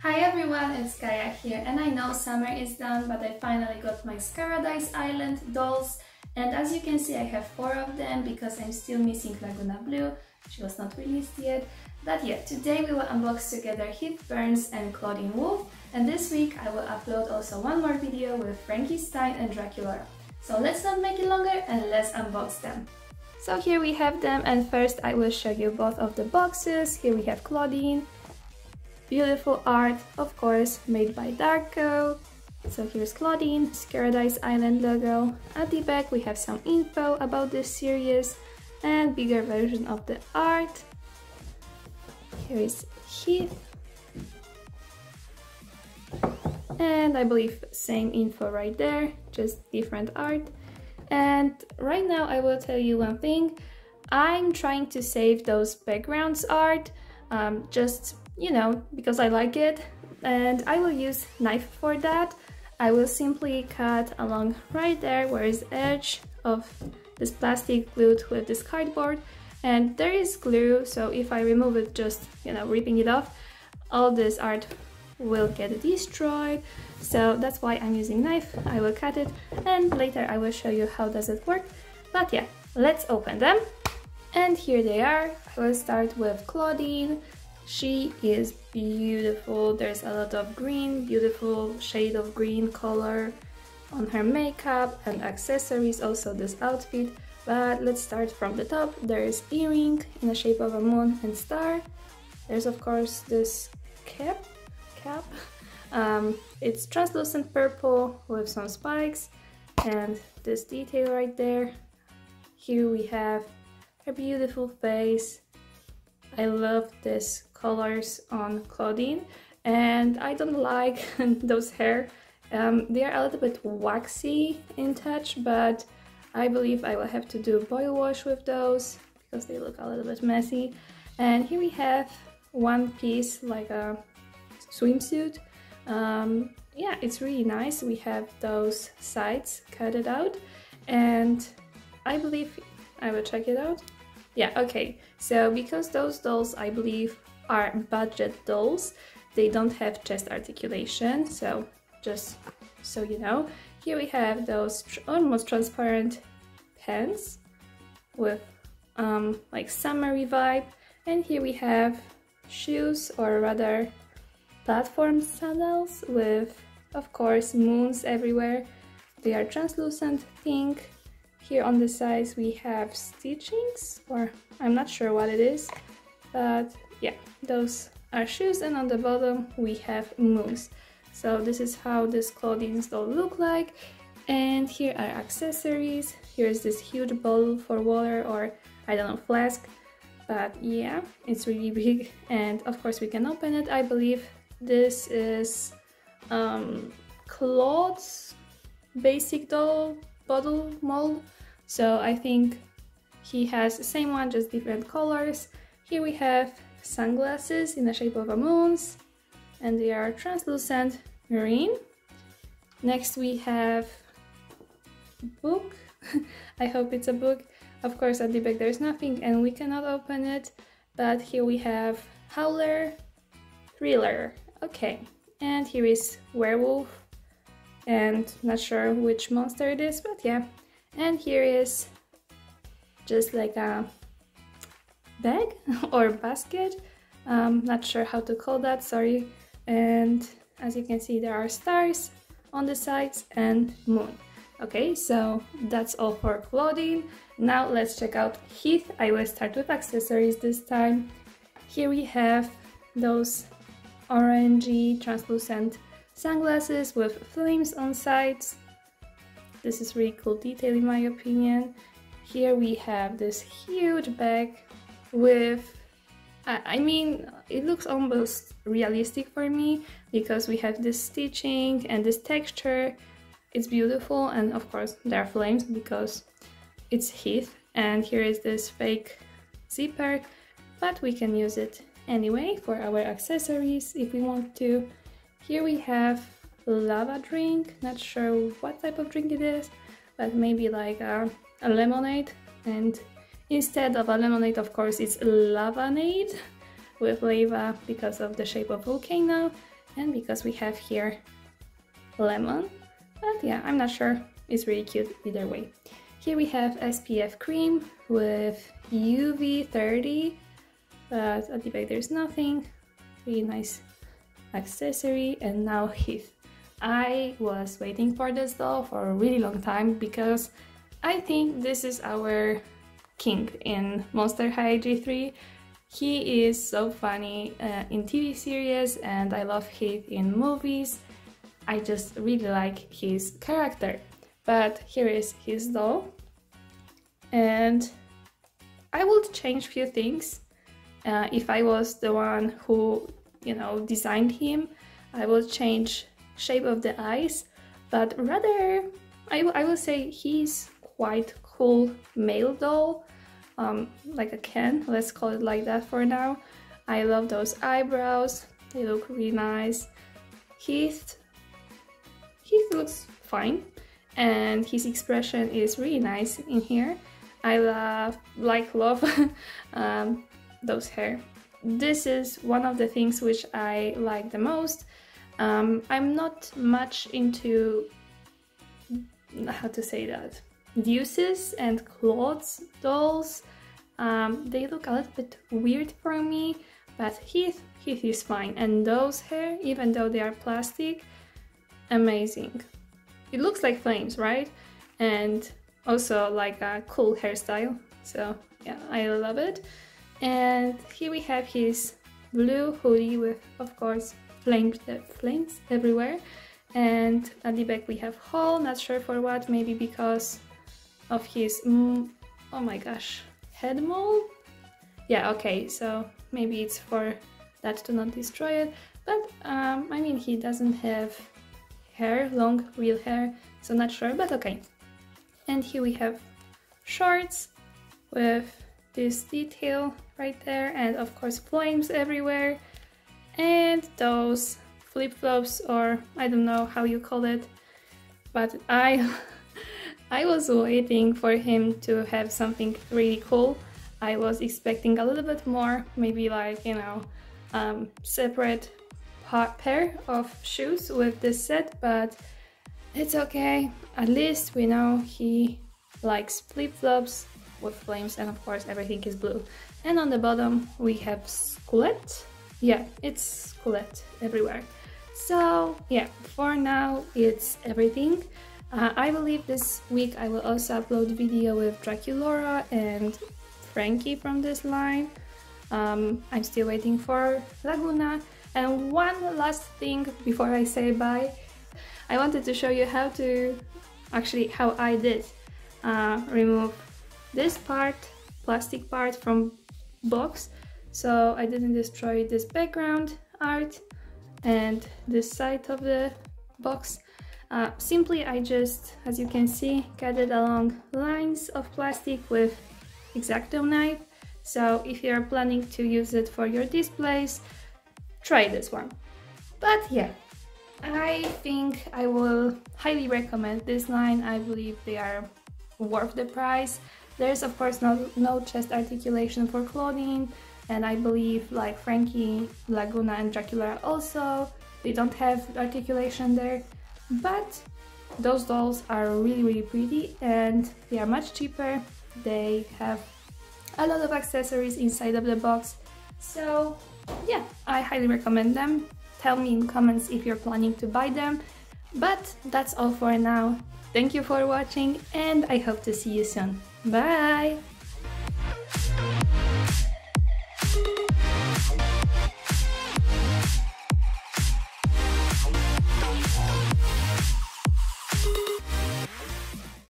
Hi everyone, it's Kaya here and I know summer is done but I finally got my Scare-adise Island dolls and as you can see I have four of them because I'm still missing Laguna Blue, she was not released yet. But yeah, today we will unbox together Heath Burns and Clawdeen Wolf and this week I will upload also one more video with Frankie Stein and Dracula. So let's not make it longer and let's unbox them. So here we have them and first I will show you both of the boxes. Here we have Clawdeen, beautiful art, of course, made by Darko. So here's Clawdeen, Scare-adise Island logo. At the back we have some info about this series and bigger version of the art. Here is Heath. And I believe same info right there, just different art. And right now I will tell you one thing. I'm trying to save those backgrounds art, um, just, you know, because I like it. And I will use knife for that. I will simply cut along right there where is edge of this plastic glued with this cardboard. And there is glue, so if I remove it just, you know, ripping it off, all this art will get destroyed so that's why I'm using knife I will cut it and later I will show you how does it work but yeah let's open them and here they are I will start with Clawdeen she is beautiful there's a lot of green beautiful shade of green color on her makeup and accessories also this outfit but let's start from the top there is earring in the shape of a moon and star there's of course this cap cap. Um, it's translucent purple with some spikes and this detail right there. Here we have her beautiful face. I love these colors on Clawdeen and I don't like those hair. Um, they are a little bit waxy in touch but I believe I will have to do a boil wash with those because they look a little bit messy. And here we have one piece like a swimsuit. Um, yeah, it's really nice. We have those sides cut it out and I believe I will check it out. Yeah, okay. So because those dolls, I believe, are budget dolls, they don't have chest articulation. So just so you know, here we have those tr almost transparent pants with um, like summery vibe. And here we have shoes or rather platform sandals with, of course, moons everywhere. They are translucent pink. Here on the sides we have stitchings, or I'm not sure what it is, but yeah, those are shoes and on the bottom we have moose. So this is how this clothing doll look like. And here are accessories. Here's this huge bowl for water or I don't know, flask. But yeah, it's really big and of course we can open it, I believe. This is um, Clawd's basic doll bottle mold. So I think he has the same one, just different colors. Here we have sunglasses in the shape of a moons and they are translucent green. Next we have book. I hope it's a book. Of course at the back there's nothing and we cannot open it. But here we have Howler, Thriller, Okay, and here is werewolf, and not sure which monster it is, but yeah. And here is just like a bag or basket, um, not sure how to call that, sorry. And as you can see, there are stars on the sides and moon. Okay, so that's all for clothing Now let's check out Heath. I will start with accessories this time. Here we have those orangey translucent sunglasses with flames on sides. This is really cool detail in my opinion. Here we have this huge bag with, I mean, it looks almost realistic for me because we have this stitching and this texture. It's beautiful and of course there are flames because it's Heath and here is this fake zipper but we can use it Anyway, for our accessories, if we want to, here we have lava drink, not sure what type of drink it is, but maybe like a, a lemonade. And instead of a lemonade, of course, it's lavanade with lava because of the shape of volcano. and because we have here lemon, but yeah, I'm not sure. It's really cute either way. Here we have SPF cream with UV 30, but at the back there's nothing. Really nice accessory and now Heath. I was waiting for this doll for a really long time because I think this is our king in Monster High G3. He is so funny uh, in TV series and I love him in movies. I just really like his character. But here is his doll. And I would change few things. Uh, if I was the one who, you know, designed him, I would change shape of the eyes, but rather I, I will say he's quite cool male doll, um, like a Ken, let's call it like that for now. I love those eyebrows, they look really nice. Heath, Heath looks fine and his expression is really nice in here. I love, like love, um, those hair. This is one of the things which I like the most um, I'm not much into how to say that Deuces and Clawd's dolls. Um, they look a little bit weird for me, but Heath, Heath is fine. And those hair, even though they are plastic, amazing. It looks like flames, right? And also like a cool hairstyle. So yeah, I love it. And here we have his blue hoodie with, of course, flames, uh, flames everywhere. And at the back we have Hall, not sure for what, maybe because of his, mm, oh my gosh, head mold? Yeah, okay, so maybe it's for that to not destroy it. But, um, I mean, he doesn't have hair, long, real hair, so not sure, but okay. And here we have shorts with this detail right there and of course flames everywhere and those flip-flops or I don't know how you call it but I I was waiting for him to have something really cool I was expecting a little bit more maybe like you know um, separate pair of shoes with this set but it's okay at least we know he likes flip-flops with flames and of course everything is blue and on the bottom we have Skullette yeah, it's Skullette everywhere. So yeah, for now it's everything. Uh, I believe this week I will also upload video with Draculaura and Frankie from this line. Um, I'm still waiting for Laguna. And one last thing before I say bye, I wanted to show you how to, actually how I did uh, remove this part, plastic part from box so I didn't destroy this background art and this side of the box. Uh, simply I just, as you can see, cut it along lines of plastic with X-Acto knife. So if you're planning to use it for your displays, try this one. But yeah, I think I will highly recommend this line. I believe they are worth the price. There's of course no, no chest articulation for clothing, and I believe like Frankie, Laguna and Dracula also, they don't have articulation there, but those dolls are really really pretty and they are much cheaper, they have a lot of accessories inside of the box, so yeah, I highly recommend them. Tell me in comments if you're planning to buy them, but that's all for now. Thank you for watching and I hope to see you soon. Bye!